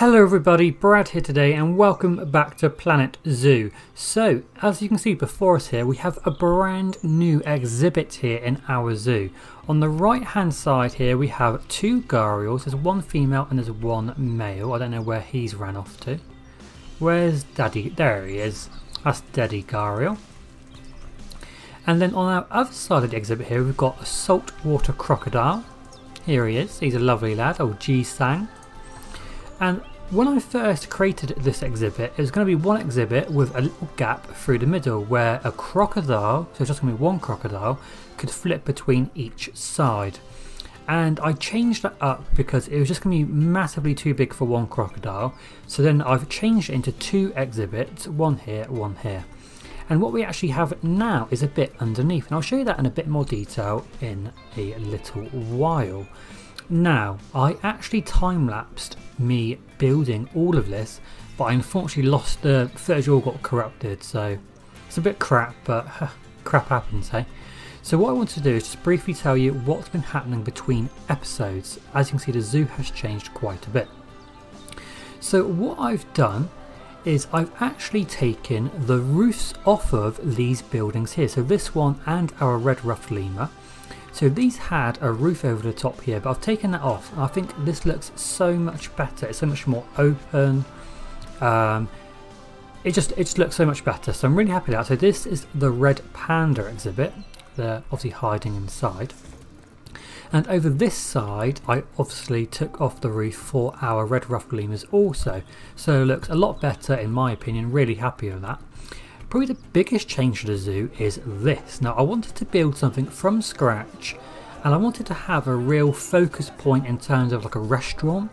Hello everybody, Brad here today and welcome back to Planet Zoo. So, as you can see before us here, we have a brand new exhibit here in our zoo. On the right hand side here we have two gharials, there's one female and there's one male. I don't know where he's ran off to. Where's Daddy? There he is. That's Daddy Gharial. And then on our other side of the exhibit here we've got a saltwater crocodile. Here he is, he's a lovely lad, old G-Sang. And when I first created this exhibit, it was going to be one exhibit with a little gap through the middle where a crocodile, so it's just going to be one crocodile, could flip between each side. And I changed that up because it was just going to be massively too big for one crocodile. So then I've changed it into two exhibits, one here, one here. And what we actually have now is a bit underneath, and I'll show you that in a bit more detail in a little while. Now, I actually time-lapsed me building all of this, but I unfortunately lost the footage all got corrupted, so it's a bit crap, but crap happens, hey? So what I want to do is just briefly tell you what's been happening between episodes. As you can see, the zoo has changed quite a bit. So what I've done is I've actually taken the roofs off of these buildings here. So this one and our red ruffed lemur so these had a roof over the top here, but I've taken that off. I think this looks so much better. It's so much more open. Um, it just it just looks so much better. So I'm really happy with that. So this is the Red Panda exhibit. They're obviously hiding inside. And over this side, I obviously took off the roof for our red ruffed lemurs also. So it looks a lot better in my opinion, really happy with that. Probably the biggest change to the zoo is this. Now I wanted to build something from scratch and I wanted to have a real focus point in terms of like a restaurant.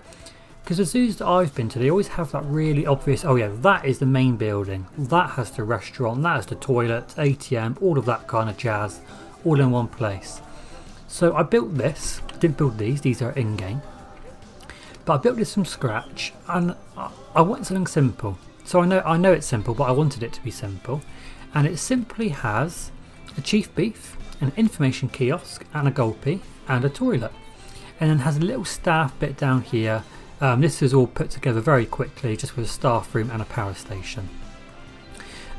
Because the zoos that I've been to they always have that really obvious oh yeah that is the main building. That has the restaurant. That has the toilet ATM all of that kind of jazz all in one place. So I built this. Didn't build these. These are in-game. But I built this from scratch and I want something simple so I know I know it's simple, but I wanted it to be simple. And it simply has a chief beef, an information kiosk, and a gulpy, and a toilet. And then has a little staff bit down here. Um, this is all put together very quickly, just with a staff room and a power station.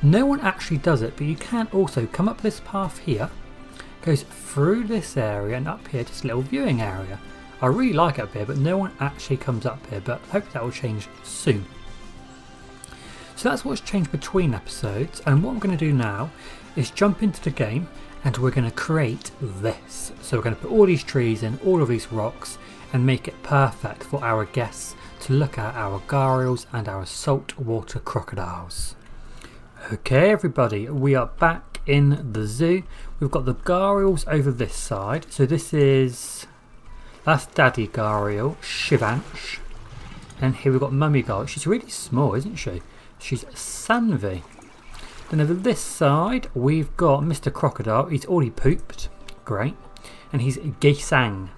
No one actually does it, but you can also come up this path here, goes through this area and up here, just a little viewing area. I really like it up here, but no one actually comes up here, but hope that will change soon. So that's what's changed between episodes and what I'm going to do now is jump into the game and we're going to create this. So we're going to put all these trees and all of these rocks and make it perfect for our guests to look at our gharials and our saltwater crocodiles. Okay everybody, we are back in the zoo. We've got the gharials over this side. So this is, that's Daddy Gharial, Shivansh. And here we've got Mummy Gharial. She's really small, isn't she? She's Sanvi. Then over this side, we've got Mr. Crocodile. He's already pooped. Great. And he's Gaisang.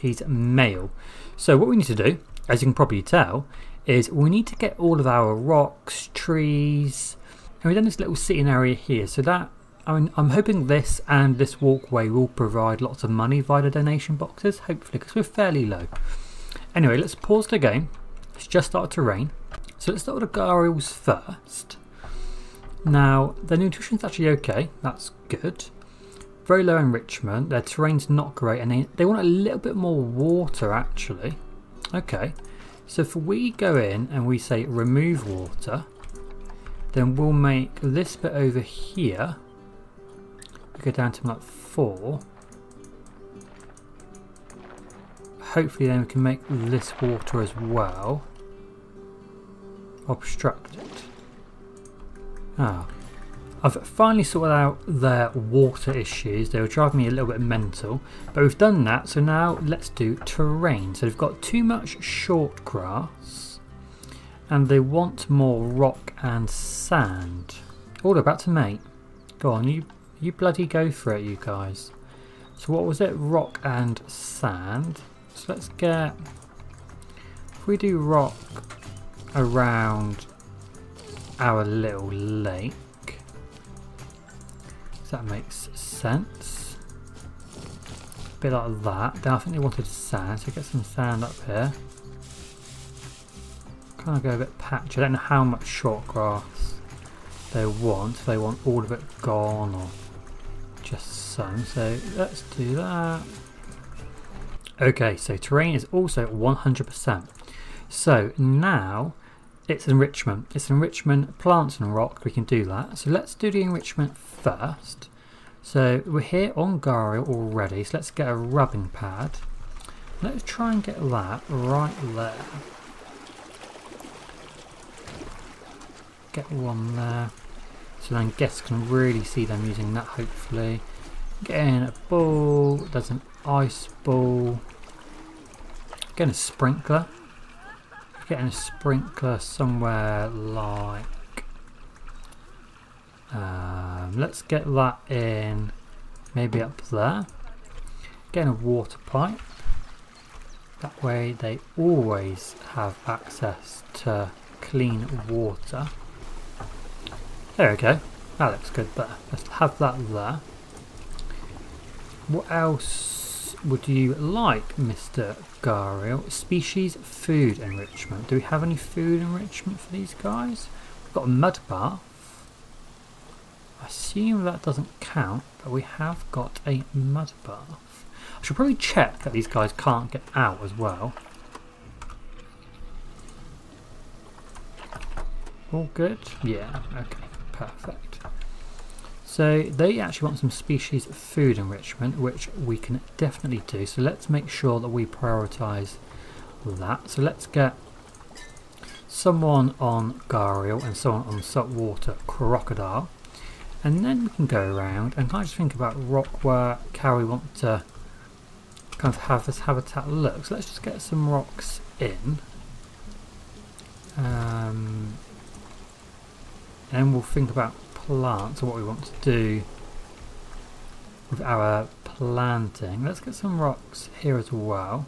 He's male. So what we need to do, as you can probably tell, is we need to get all of our rocks, trees, and we've done this little sitting area here. So that, I mean, I'm hoping this and this walkway will provide lots of money via the donation boxes, hopefully, because we're fairly low. Anyway, let's pause the game. It's just started to rain. So let's start with the gharials first. Now, their nutrition's actually okay, that's good. Very low enrichment, their terrain's not great, and they, they want a little bit more water actually. Okay, so if we go in and we say remove water, then we'll make this bit over here, we go down to like 4. Hopefully then we can make this water as well obstructed. Ah. I've finally sorted out their water issues. They were driving me a little bit mental. But we've done that, so now let's do terrain. So they've got too much short grass. And they want more rock and sand. All about to mate. Go on, you, you bloody go for it, you guys. So what was it? Rock and sand. So let's get... If we do rock around our little lake. Does that makes sense? A bit like that. Then I think they wanted sand, so get some sand up here. kind of go a bit patchy. I don't know how much short grass they want. If they want all of it gone or just some. So let's do that. Okay, so terrain is also 100%. So now it's enrichment. It's enrichment, plants and rock. We can do that. So let's do the enrichment first. So we're here on Gharial already. So let's get a rubbing pad. Let's try and get that right there. Get one there. So then guests can really see them using that hopefully. Get in a ball. There's an ice ball. Getting a sprinkler. Getting a sprinkler somewhere like... Um, let's get that in maybe up there. Getting a water pipe. That way they always have access to clean water. There we go. That looks good there. Let's have that there. What else would you like, Mr. Gharial? Species food enrichment. Do we have any food enrichment for these guys? We've got a mud bath. I assume that doesn't count, but we have got a mud bath. I should probably check that these guys can't get out as well. All good? Yeah, okay. Perfect. So they actually want some species food enrichment, which we can definitely do. So let's make sure that we prioritize that. So let's get someone on Gharial and someone on saltwater crocodile. And then we can go around and kind of just think about rock where how we want to kind of have this habitat look. So let's just get some rocks in. Um, and we'll think about plants and what we want to do with our planting. Let's get some rocks here as well.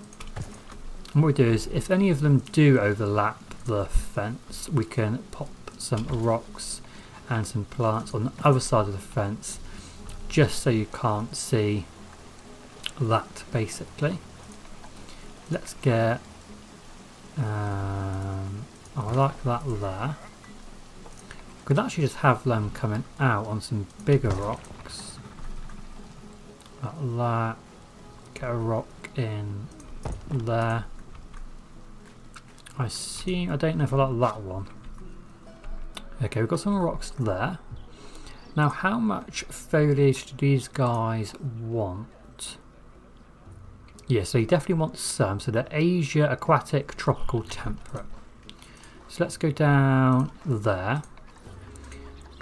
And what we do is, if any of them do overlap the fence, we can pop some rocks and some plants on the other side of the fence, just so you can't see that basically. Let's get, um, oh, I like that there. Could actually just have them coming out on some bigger rocks. Like that. Get a rock in there. I see, I don't know if I like that one. Okay, we've got some rocks there. Now, how much foliage do these guys want? Yeah, so you definitely want some. So they're Asia, aquatic, tropical, temperate. So let's go down there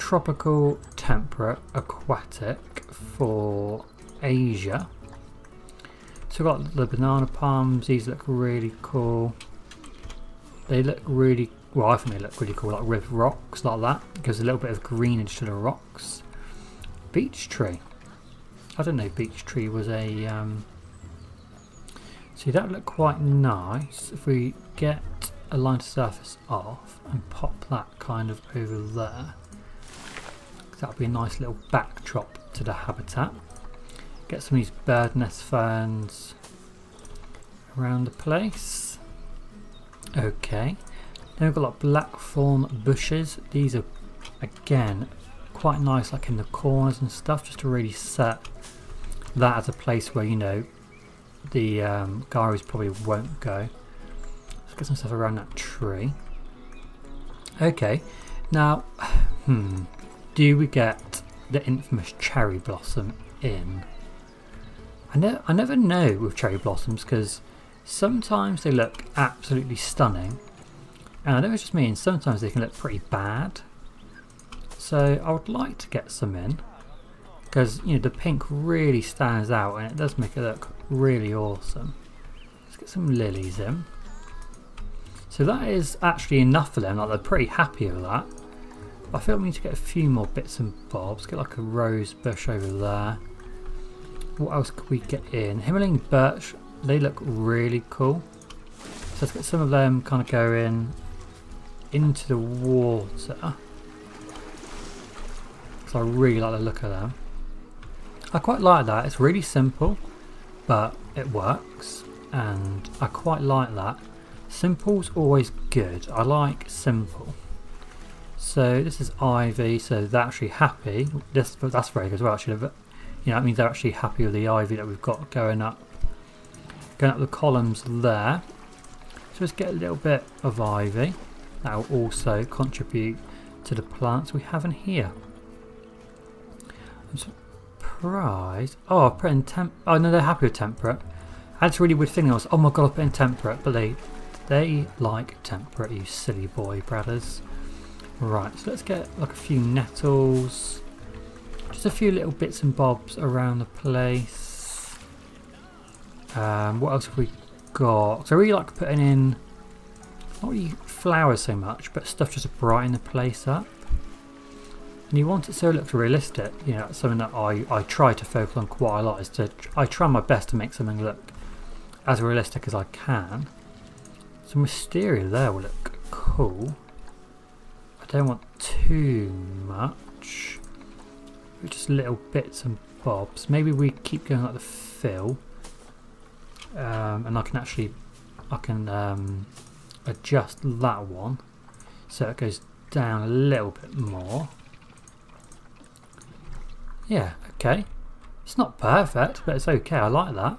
tropical, temperate, aquatic for Asia. So we've got the banana palms, these look really cool. They look really, well I think they look really cool, like with rocks like that. Gives a little bit of greenage to the rocks. Beech tree. I don't know beech tree was a, um, see that would look quite nice if we get a line of surface off and pop that kind of over there that'll be a nice little backdrop to the habitat. Get some of these bird nest ferns around the place. Okay. Then we've got like blackthorn bushes. These are again quite nice like in the corners and stuff just to really set that as a place where you know the um, probably won't go. Let's get some stuff around that tree. Okay, now, hmm, do we get the infamous cherry blossom in? I, ne I never know with cherry blossoms because sometimes they look absolutely stunning and I know it's just me and sometimes they can look pretty bad. So I would like to get some in because you know the pink really stands out and it does make it look really awesome. Let's get some lilies in. So that is actually enough for them, like they're pretty happy with that. I feel we need to get a few more bits and bobs. Get like a rose bush over there. What else could we get in? Himalayan birch, they look really cool. So let's get some of them kind of going into the water. So I really like the look of them. I quite like that. It's really simple, but it works. And I quite like that. Simple's always good. I like simple. So this is ivy, so they're actually happy. This that's very good as well actually. But, you know, that means they're actually happy with the ivy that we've got going up going up the columns there. So let's get a little bit of ivy. That will also contribute to the plants we have in here. I'm surprised. Oh, I put in temp. Oh no, they're happy with temperate. That's a really weird thing. I was, oh my god, I put in temperate, but they they like temperate. You silly boy, brothers. Right, so let's get like a few nettles. Just a few little bits and bobs around the place. Um, what else have we got? So I really like putting in, not really flowers so much, but stuff just to brighten the place up. And you want it so it looks realistic. You know, something that I, I try to focus on quite a lot is to, I try my best to make something look as realistic as I can. Some wisteria there will look cool don't want too much. Just little bits and bobs. Maybe we keep going like the fill. Um, and I can actually I can um, adjust that one so it goes down a little bit more. Yeah, okay. It's not perfect, but it's okay. I like that.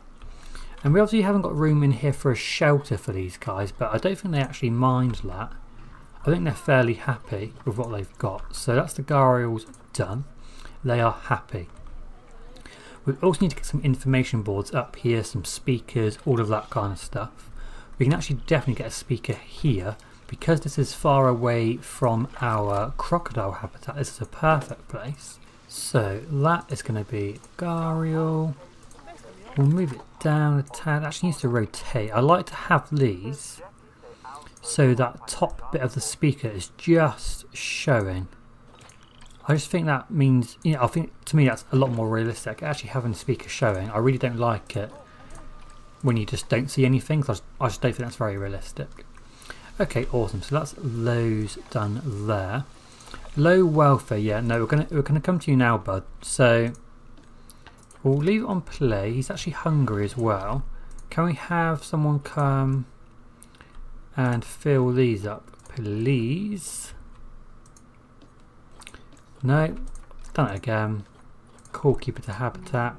And we obviously haven't got room in here for a shelter for these guys, but I don't think they actually mind that. I think they're fairly happy with what they've got. So that's the Gharials done. They are happy. We also need to get some information boards up here, some speakers, all of that kind of stuff. We can actually definitely get a speaker here because this is far away from our crocodile habitat. This is a perfect place. So that is going to be Gharial. We'll move it down a tad. Actually needs to rotate. I like to have these so that top bit of the speaker is just showing. I just think that means, you know, I think to me that's a lot more realistic. Actually having the speaker showing, I really don't like it when you just don't see anything. I just, I just don't think that's very realistic. Okay, awesome. So that's lows done there. Low welfare, yeah, no, we're gonna we're gonna come to you now, bud. So we'll leave it on play. He's actually hungry as well. Can we have someone come and fill these up, please. No, done it again. Call keeper to habitat.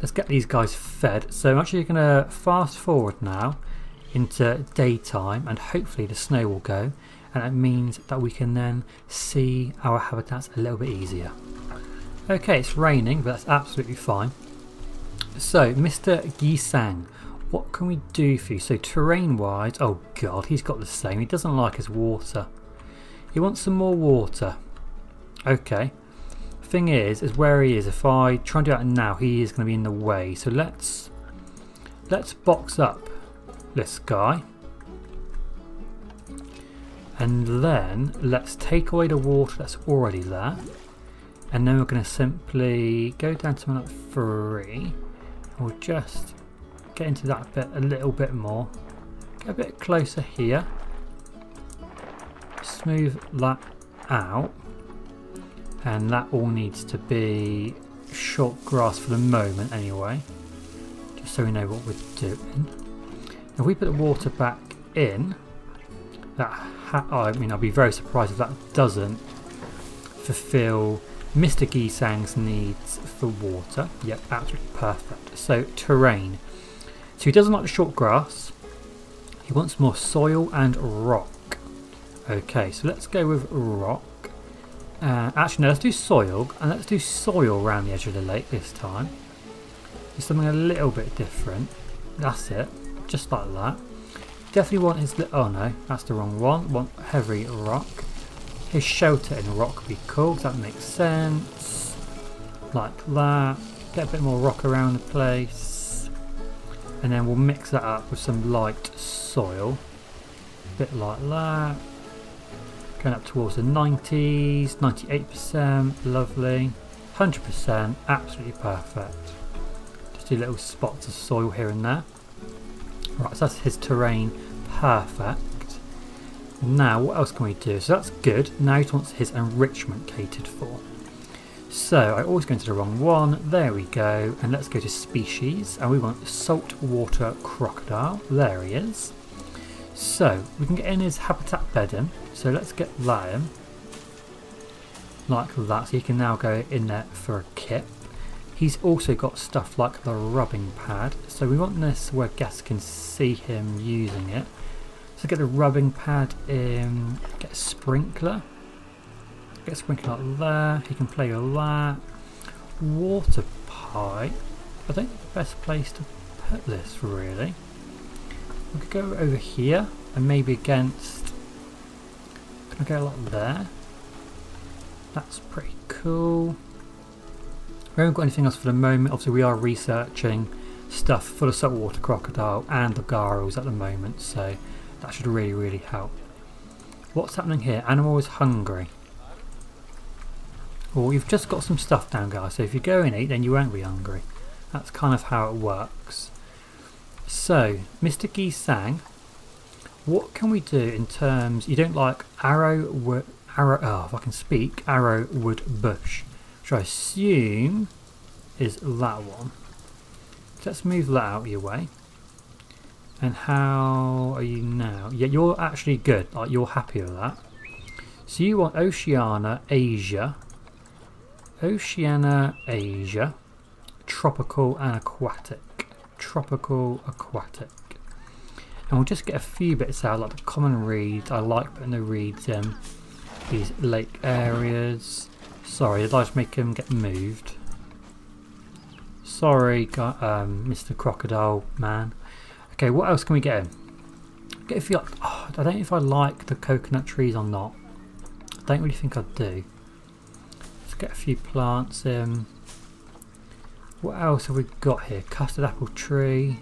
Let's get these guys fed. So I'm actually going to fast forward now into daytime and hopefully the snow will go and that means that we can then see our habitats a little bit easier. Okay, it's raining, but that's absolutely fine. So, Mr. Gisang, what can we do for you? So terrain wise, oh god, he's got the same. He doesn't like his water. He wants some more water. Okay. Thing is, is where he is. If I try and do that now, he is going to be in the way. So let's let's box up this guy. And then let's take away the water that's already there. And then we're going to simply go down to like three. We'll just get into that bit a little bit more. Get a bit closer here. Smooth that out. And that all needs to be short grass for the moment anyway. Just so we know what we're doing. If we put the water back in, that I mean I'll be very surprised if that doesn't fulfill Mr. Gisang's needs for water. Yep, absolutely perfect. So terrain. So he doesn't like the short grass. He wants more soil and rock. Okay, so let's go with rock. Uh, actually, no, let's do soil. And let's do soil around the edge of the lake this time. Do something a little bit different. That's it. Just like that. Definitely want his... Oh no, that's the wrong one. Want heavy rock. His shelter in rock would be cool. That makes sense. Like that. Get a bit more rock around the place and then we'll mix that up with some light soil. A bit like that. Going up towards the 90s 98% lovely. 100% absolutely perfect. Just do little spots of soil here and there. Right so that's his terrain perfect. Now what else can we do? So that's good. Now he wants his enrichment catered for so I always go into the wrong one. There we go. And let's go to species. And we want saltwater crocodile. There he is. So we can get in his habitat bedding. So let's get in. Like that. So he can now go in there for a kip. He's also got stuff like the rubbing pad. So we want this where guests can see him using it. So get the rubbing pad in, get a sprinkler. Get a sprinkler there. He can play with that. Water pipe. I think the best place to put this really. We could go over here and maybe against. Can I go like there? That's pretty cool. We haven't got anything else for the moment. Obviously, we are researching stuff for the saltwater crocodile and the gharials at the moment, so that should really, really help. What's happening here? Animal is hungry. Well, you've just got some stuff down, guys, so if you go and eat, then you won't be hungry. That's kind of how it works. So, Mr. Gisang, what can we do in terms... You don't like arrow, wood, arrow... Oh, if I can speak, arrow, wood, bush. Which I assume is that one. Let's move that out of your way. And how are you now? Yeah, you're actually good. Like, you're happy with that. So you want Oceania, Asia. Oceania, Asia. Tropical and aquatic. Tropical, aquatic. And we'll just get a few bits out, like the common reeds. I like putting the reeds in these lake areas. Sorry, did I just make them get moved? Sorry, um, Mr. Crocodile Man. Okay, what else can we get in? Get a few. Oh, I don't know if I like the coconut trees or not. I don't really think I do. Get a few plants in. What else have we got here? Custard apple tree.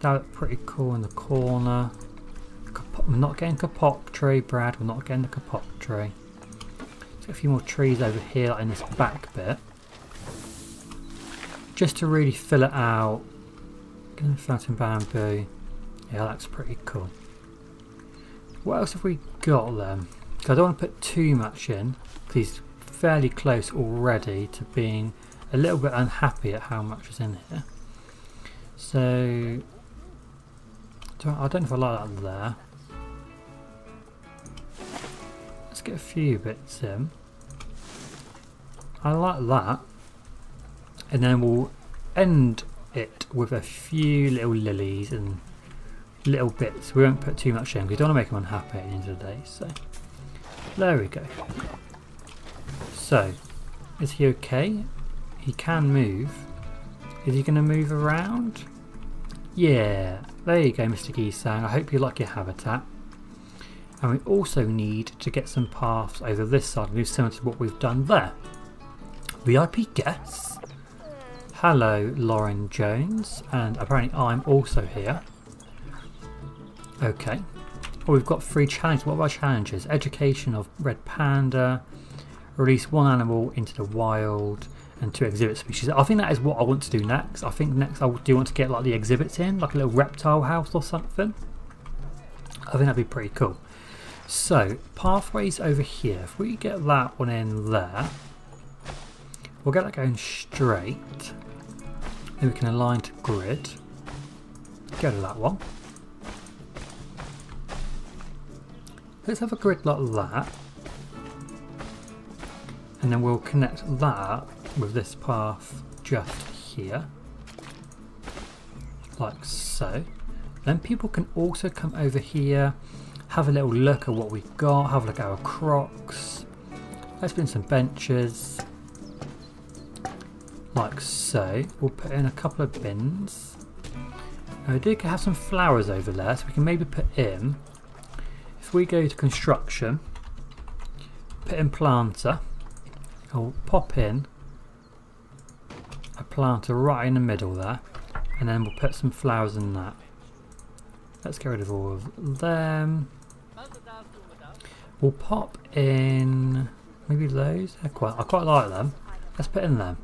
That looked pretty cool in the corner. We're not getting kapok tree, Brad. We're not getting the kapok tree. Let's a few more trees over here like in this back bit. Just to really fill it out Fountain bamboo. Yeah, that's pretty cool. What else have we got then? I don't want to put too much in he's fairly close already to being a little bit unhappy at how much is in here. So, I don't know if I like that there. Let's get a few bits in. I like that. And then we'll end it with a few little lilies and little bits. We won't put too much in because we don't want to make them unhappy at the end of the day. So there we go. So is he okay? He can move. Is he going to move around? Yeah, there you go Mr. Gisang. I hope you like your habitat. And we also need to get some paths over this side do similar to what we've done there. VIP guests? Hello, Lauren Jones, and apparently I'm also here. Okay. Well, we've got three challenges. What are our challenges? Education of red panda, release one animal into the wild, and two exhibit species. I think that is what I want to do next. I think next I do want to get like the exhibits in, like a little reptile house or something. I think that'd be pretty cool. So, pathways over here. If we get that one in there, we'll get that going straight. Then we can align to grid. Go to that one. Let's have a grid like that. And then we'll connect that with this path just here. Like so. Then people can also come over here, have a little look at what we've got, have a look at our crocs. Let's put in some benches like so. We'll put in a couple of bins. Now we do have some flowers over there, so we can maybe put in, if we go to construction, put in planter, I'll pop in a planter right in the middle there, and then we'll put some flowers in that. Let's get rid of all of them. We'll pop in maybe those. I quite, I quite like them. Let's put in them.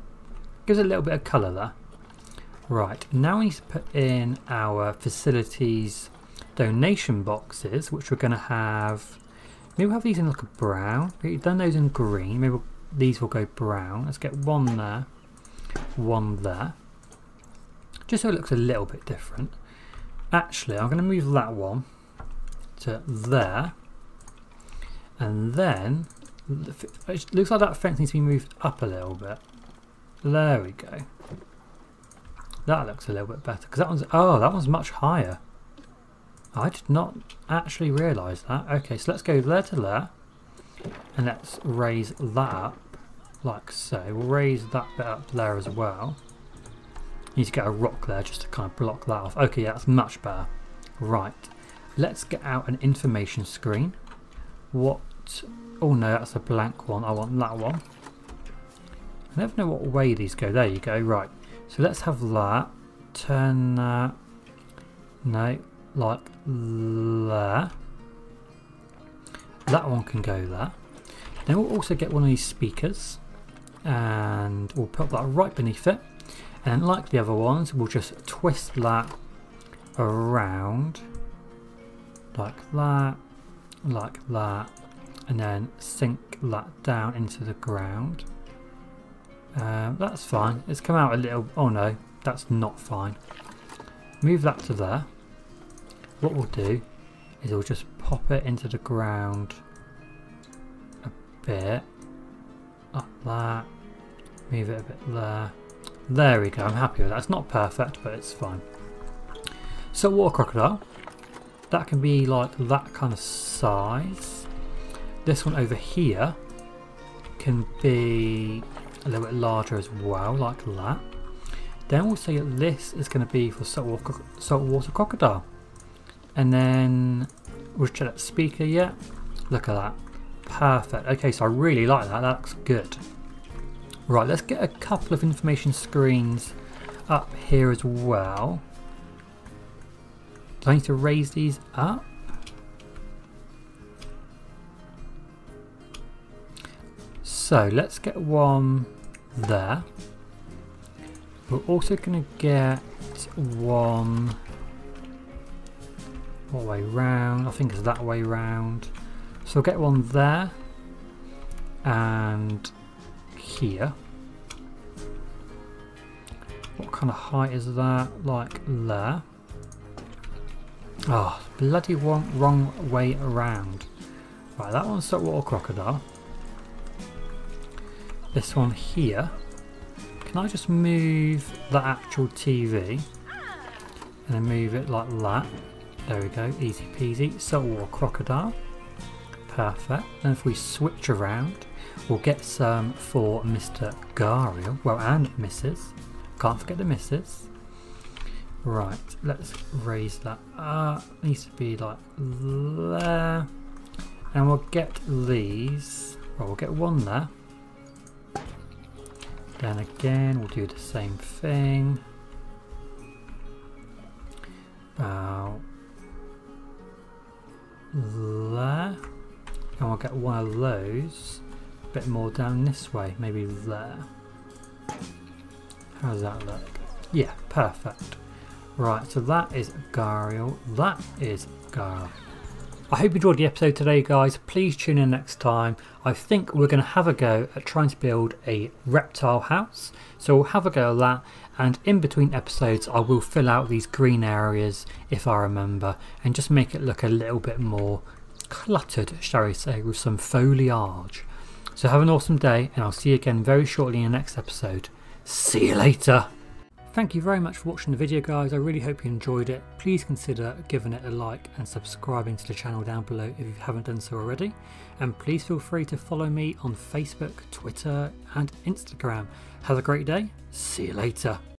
Gives a little bit of colour there. Right, now we need to put in our facilities donation boxes, which we're going to have. Maybe we'll have these in like a brown. We've done those in green. Maybe we'll, these will go brown. Let's get one there, one there. Just so it looks a little bit different. Actually, I'm going to move that one to there. And then, it looks like that fence needs to be moved up a little bit. There we go. That looks a little bit better because that one's oh that one's much higher. I did not actually realise that. Okay, so let's go there to there, and let's raise that up like so. We'll raise that bit up there as well. Need to get a rock there just to kind of block that off. Okay, yeah, that's much better. Right, let's get out an information screen. What? Oh no, that's a blank one. I want that one. I never know what way these go. There you go. Right. So let's have that. Turn that. No, like there. That one can go there. Then we'll also get one of these speakers and we'll put that right beneath it. And like the other ones, we'll just twist that around like that, like that, and then sink that down into the ground. Um, that's fine. It's come out a little... Oh no, that's not fine. Move that to there. What we'll do is we'll just pop it into the ground a bit. Up that. Move it a bit there. There we go. I'm happy with that. It's not perfect, but it's fine. So water crocodile. That can be like that kind of size. This one over here can be a little bit larger as well, like that. Then we'll say that this is going to be for saltwater, saltwater crocodile. And then we'll check that speaker yet. Look at that. Perfect. Okay, so I really like that. That looks good. Right, let's get a couple of information screens up here as well. Do I need to raise these up? So let's get one there. We're also going to get one what way round? I think it's that way round. So get one there and here. What kind of height is that? Like there. Oh, bloody wrong, wrong way around. Right, that one's saltwater crocodile. This one here. Can I just move the actual TV? And then move it like that. There we go, easy peasy. Saltwater crocodile. Perfect. And if we switch around, we'll get some for Mr. Gharial. Well, and Mrs. Can't forget the Mrs. Right, let's raise that up. Needs to be like there. And we'll get these. Well, we'll get one there. Then again, we'll do the same thing. About there. Oh, and we'll get one of those a bit more down this way, maybe there. How does that look? Yeah, perfect. Right, so that is Gharial. That is Gharial. I hope you enjoyed the episode today guys. Please tune in next time. I think we're going to have a go at trying to build a reptile house. So we'll have a go at that and in between episodes I will fill out these green areas if I remember and just make it look a little bit more cluttered shall we say with some foliage. So have an awesome day and I'll see you again very shortly in the next episode. See you later! Thank you very much for watching the video guys, I really hope you enjoyed it. Please consider giving it a like and subscribing to the channel down below if you haven't done so already. And please feel free to follow me on Facebook, Twitter and Instagram. Have a great day, see you later.